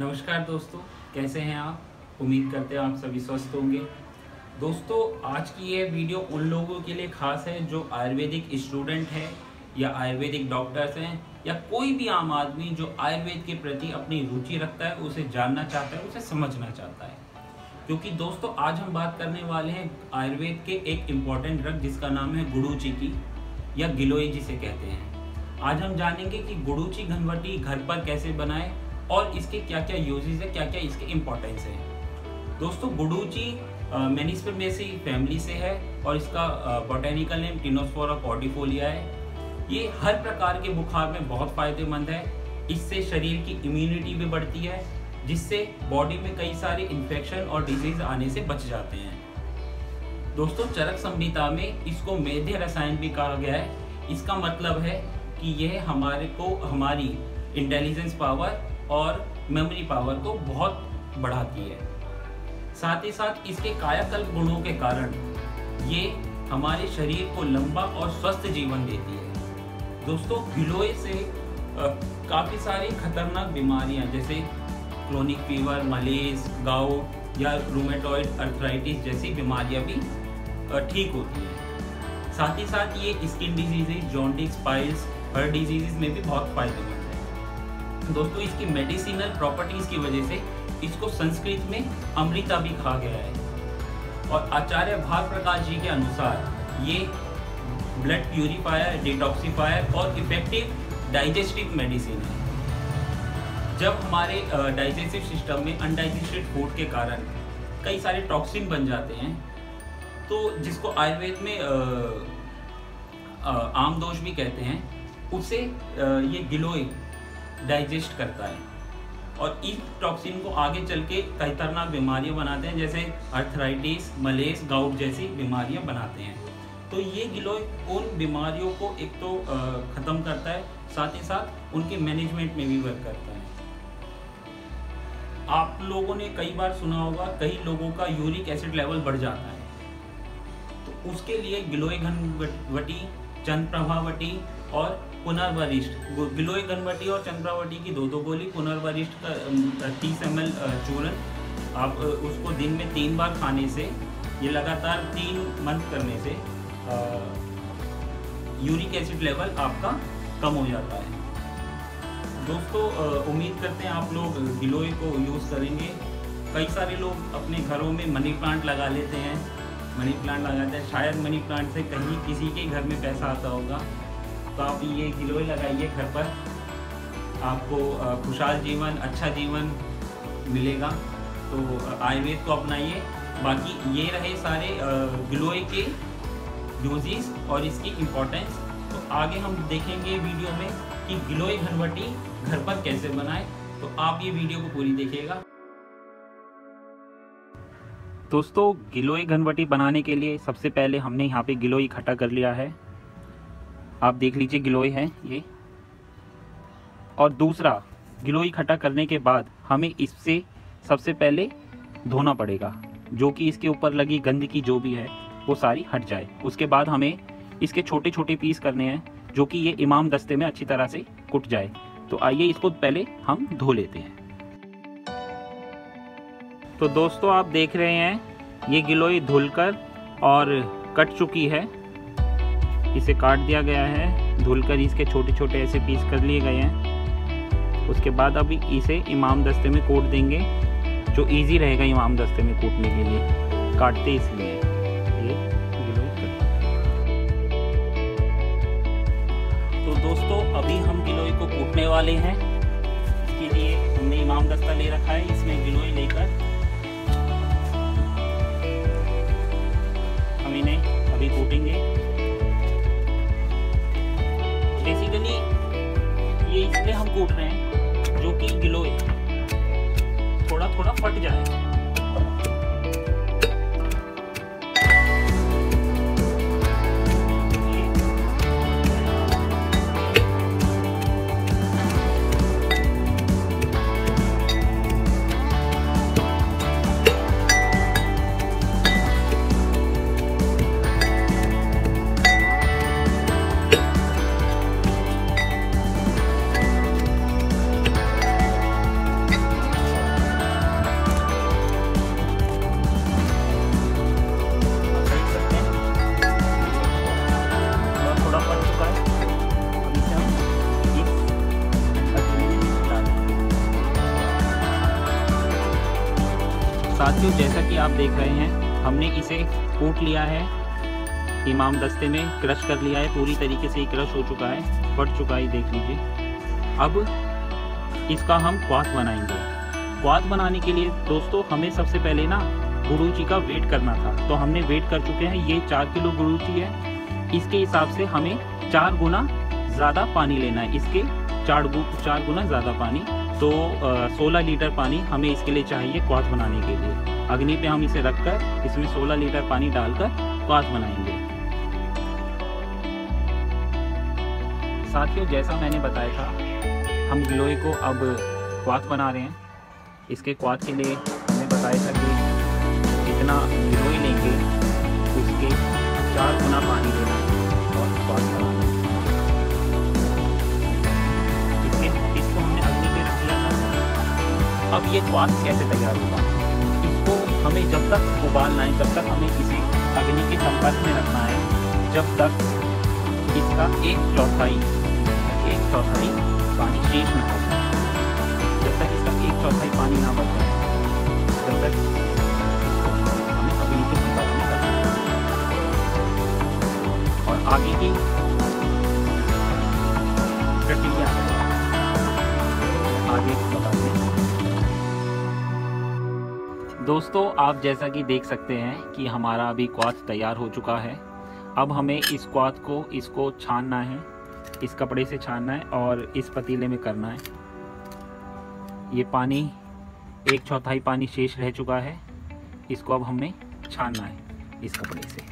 नमस्कार दोस्तों, कैसे हैं आप? उम्मीद करते हैं आप सभी स्वस्थ होंगे। दोस्तों, आज की ये वीडियो उन लोगों के लिए खास है जो आयुर्वेदिक स्टूडेंट हैं या आयुर्वेदिक डॉक्टर्स हैं या कोई भी आम आदमी जो आयुर्वेद के प्रति अपनी रुचि रखता है, उसे जानना चाहता है, उसे समझना चाहता है। क्योंकि दोस्तों, आज हम बात करने वाले हैं आयुर्वेद के एक इंपॉर्टेंट ड्रग जिसका नाम है गुड़ूची की, या गिलोई जिसे कहते हैं। आज हम जानेंगे कि गुड़ूची घनवटी घर पर कैसे बनाए और इसके क्या क्या यूजेज है क्या क्या इसके इम्पोर्टेंस है। दोस्तों गुडूची मेनिस्परमेसी फैमिली से है और इसका बोटेनिकल नेम टिनोस्फोरा कॉर्डिफोलिया है। ये हर प्रकार के बुखार में बहुत फ़ायदेमंद है। इससे शरीर की इम्यूनिटी भी बढ़ती है, जिससे बॉडी में कई सारे इन्फेक्शन और डिज़ीज़ आने से बच जाते हैं। दोस्तों, चरक संहिता में इसको मेध्य रसायन भी कहा गया है। इसका मतलब है कि यह हमारे को, हमारी इंटेलिजेंस पावर और मेमोरी पावर को बहुत बढ़ाती है। साथ ही साथ इसके कायाकल्प गुणों के कारण ये हमारे शरीर को लंबा और स्वस्थ जीवन देती है। दोस्तों, गिलोय से काफ़ी सारी खतरनाक बीमारियाँ, जैसे क्रोनिक फीवर मलेस गाउट या रूमेटॉइड अर्थराइटिस जैसी बीमारियाँ भी ठीक होती हैं। साथ ही साथ ये स्किन डिजीजेज जॉन्डिक्स पाइल्स हर डिजीजेज में भी बहुत फ़ायदेमंद दोस्तों, इसकी मेडिसिनल प्रॉपर्टीज़ की वजह से इसको संस्कृत में अमृता भी कहा गया है। और आचार्य भार प्रकाश जी के अनुसार ये ब्लड प्यूरिफायर डिटॉक्सीफायर और इफ़ेक्टिव डाइजेस्टिव मेडिसिन है। जब हमारे डाइजेस्टिव सिस्टम में अनडाइजेस्टेड फ़ूड के कारण कई सारे टॉक्सिन बन जाते हैं तो जिसको आयुर्वेद में आम दोष भी कहते हैं, उसे ये गिलोय डाइजेस्ट करता है। और इस टॉक्सिन को आगे चल के कई खतरनाक बीमारियाँ बनाते हैं, जैसे अर्थराइटिस मलेस गाउट जैसी बीमारियाँ बनाते हैं। तो ये गिलोय उन बीमारियों को एक तो ख़त्म करता है, साथ ही साथ उनके मैनेजमेंट में भी वर्क करता है। आप लोगों ने कई बार सुना होगा, कई लोगों का यूरिक एसिड लेवल बढ़ जाता है। तो उसके लिए गिलोय चंद प्रभावटी और पुनर्वरिष्ठ गिलोय गनवटी और चंद्रावटी की दो दो गोली पुनर्वरिष्ठ का तीस एम एल चूर्ण आप उसको दिन में तीन बार खाने से, ये लगातार तीन मंथ करने से यूरिक एसिड लेवल आपका कम हो जाता है। दोस्तों उम्मीद करते हैं आप लोग गिलोय को यूज़ करेंगे। कई सारे लोग अपने घरों में मनी प्लांट लगा लेते हैं। मनी प्लांट लगाते हैं। शायद मनी प्लांट से कहीं किसी के घर में पैसा आता होगा। तो आप ये गिलोय लगाइए घर पर। आपको खुशहाल जीवन अच्छा जीवन मिलेगा। तो आयुर्वेद को अपनाइए। बाकी ये रहे सारे गिलोय के यूजेस और इसकी इम्पोर्टेंस तो आगे हम देखेंगे वीडियो में कि गिलोय घनवटी घर पर कैसे बनाए। तो आप ये वीडियो को पूरी देखिएगा। दोस्तों, गिलोय घनवटी बनाने के लिए सबसे पहले हमने यहाँ पे गिलोय इकट्ठा कर लिया है। आप देख लीजिए गिलोय है ये। और दूसरा, गिलोय इकट्ठा करने के बाद हमें इससे सबसे पहले धोना पड़ेगा, जो कि इसके ऊपर लगी गंद की जो भी है, वो सारी हट जाए। उसके बाद हमें इसके छोटे छोटे पीस करने हैं, जो कि ये इमाम दस्ते में अच्छी तरह से कुट जाए। तो आइए इसको पहले हम धो लेते हैं। तो दोस्तों, आप देख रहे हैं, ये गिलोई धुलकर और कट चुकी है। इसे काट दिया गया है। धुलकर इसके छोटे छोटे ऐसे पीस कर लिए गए हैं। उसके बाद अभी इसे इमाम दस्ते में कोट देंगे, जो इजी रहेगा इमाम दस्ते में कूटने के लिए। काटते इसलिए। ये तो दोस्तों, अभी हम गिलोई को कूटने वाले हैं। इसके लिए हमने इमाम दस्ता ले रखा है, इसमें गिलोई लेकर। हम इन्हें अभी कूटेंगे। बेसिकली ये इसलिए हम कूट रहे हैं जो कि गिलोय थोड़ा थोड़ा फट जाए साथियों, जैसा कि आप देख रहे हैं, हमने इसे कूट लिया है। इमाम दस्ते में क्रश कर लिया है। पूरी तरीके से क्रश हो चुका है। फट चुका है देख लीजिए। अब इसका हम क्वाथ बनाएँगे। क्वाथ बनाने के लिए दोस्तों, हमें सबसे पहले ना गुरुची का वेट करना था। तो हमने वेट कर चुके हैं। ये चार किलो गुरुची है। इसके हिसाब से हमें चार गुना ज़्यादा पानी लेना है। इसके चार गु, चार गुना ज़्यादा पानी तो सोलह लीटर पानी हमें इसके लिए चाहिए क्वाथ बनाने के लिए। अग्नि पे हम इसे रखकर इसमें सोलह लीटर पानी डालकर क्वाथ बनाएँगे। साथियों, जैसा मैंने बताया था, हम गिलोय को अब क्वाथ बना रहे हैं। इसके क्वाथ के लिए हमने बताया था कि जितना गिलोय लेंगे, उसके चार गुना पानी लेना और क्वाथ बनाना ये क्वाथ कैसे तैयार होगा। इसको हमें जब तक उबालना है तब तक हमें किसी अग्नि के संपर्क में रखना है। जब तक इसका एक चौथाई एक चौथाई पानी शेष न हो। जब तक इसका एक चौथाई पानी ना बच दोस्तों, आप जैसा कि देख सकते हैं कि हमारा अभी क्वाथ तैयार हो चुका है। अब हमें इस क्वाथ को, इसको छानना है, इस कपड़े से छानना है और इस पतीले में करना है। ये पानी, एक चौथाई पानी शेष रह चुका है, इसको अब हमें छानना है, इस कपड़े से।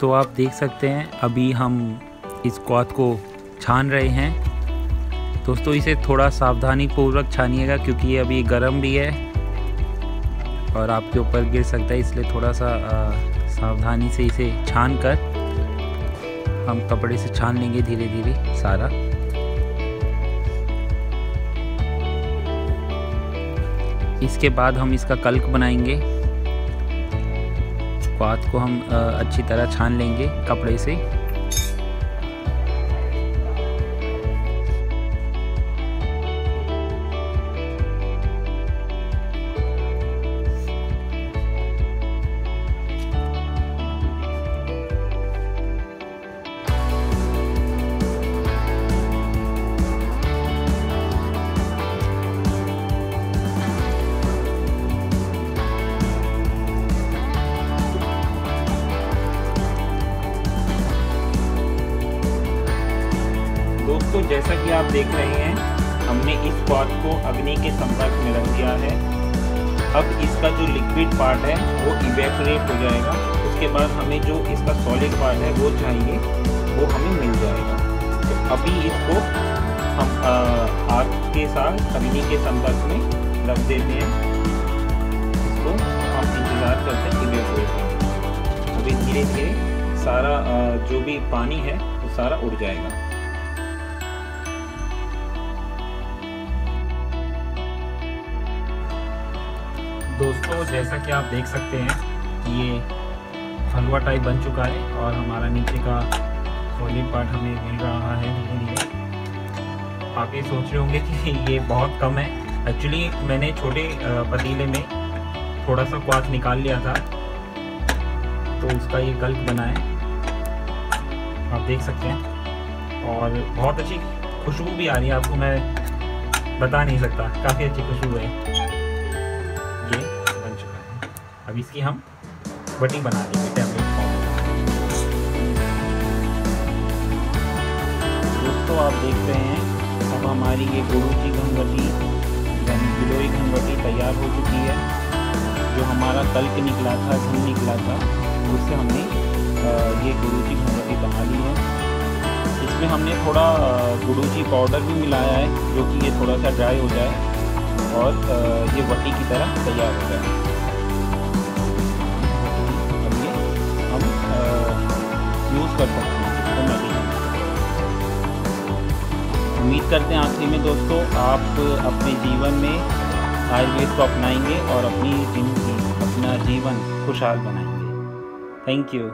तो आप देख सकते हैं अभी हम इस क्वाथ को छान रहे हैं। दोस्तों इसे थोड़ा सावधानी पूर्वक छानिएगा क्योंकि ये अभी गर्म भी है और आपके ऊपर गिर सकता है इसलिए थोड़ा सा आ, सावधानी से इसे छान कर हम कपड़े से छान लेंगे धीरे धीरे सारा। इसके बाद हम इसका कल्क बनाएँगे। क्वाथ को हम अच्छी तरह छान लेंगे कपड़े से। आप देख रहे हैं, हमने इस क्वाथ को अग्नि के संपर्क में रख दिया है। अब इसका जो लिक्विड पार्ट है, वो इवेपोरेट हो जाएगा। उसके बाद हमें जो इसका सॉलिड पार्ट है, वो चाहिए, वो हमें मिल जाएगा। तो अभी इसको हम आग के साथ, अग्नि के संपर्क में रख देते हैं। इसको हम इंतज़ार करते हैं इवेपोरेट अभी धीरे धीरे सारा जो भी पानी है, वो सारा उड़ जाएगा। दोस्तों जैसा कि आप देख सकते हैं ये हलवा टाइप बन चुका है और हमारा नीचे का सॉलिड पार्ट हमें मिल रहा है धीरे धीरे। आप ये सोच रहे होंगे कि ये बहुत कम है। एक्चुअली मैंने छोटे पतीले में थोड़ा सा क्वाथ निकाल लिया था तो उसका ये गल्प बना है। आप देख सकते हैं। और बहुत अच्छी खुशबू भी आ रही है, आपको मैं बता नहीं सकता। काफ़ी अच्छी खुशबू है। अब इसकी हम बटी बना लेंगे टैबलेट फॉर्म दोस्तों, आप देख रहे हैं, अब हमारी ये गुरु की घनवटी यानी गिलोई घनवटी तैयार हो चुकी है, जो हमारा तल्क निकला था घन निकला था, उससे हमने ये गुरु की घनवटी बना ली है। इसमें हमने थोड़ा गुरु पाउडर भी मिलाया है, जो कि ये थोड़ा सा ड्राई हो जाए, और ये वटी की तरह तैयार हो जाए। यूज़ कर सकते हैं तो उम्मीद करते हैं आखिरी में दोस्तों, आप अपने जीवन में आयुर्वेद को अपनाएँगे और अपनी ज़िंदगी, अपना जीवन खुशहाल बनाएँगे। Thank you